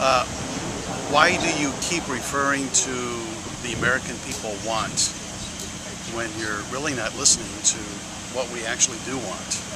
Uh, why do you keep referring to the American people want when you're really not listening to what we actually do want?